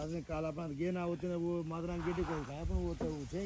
रात काल अपन गे ना होते ना वो मादरा गेटी को खाया अपन वो तो उठे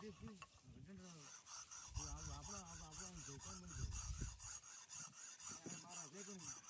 उठाने का ना Ah!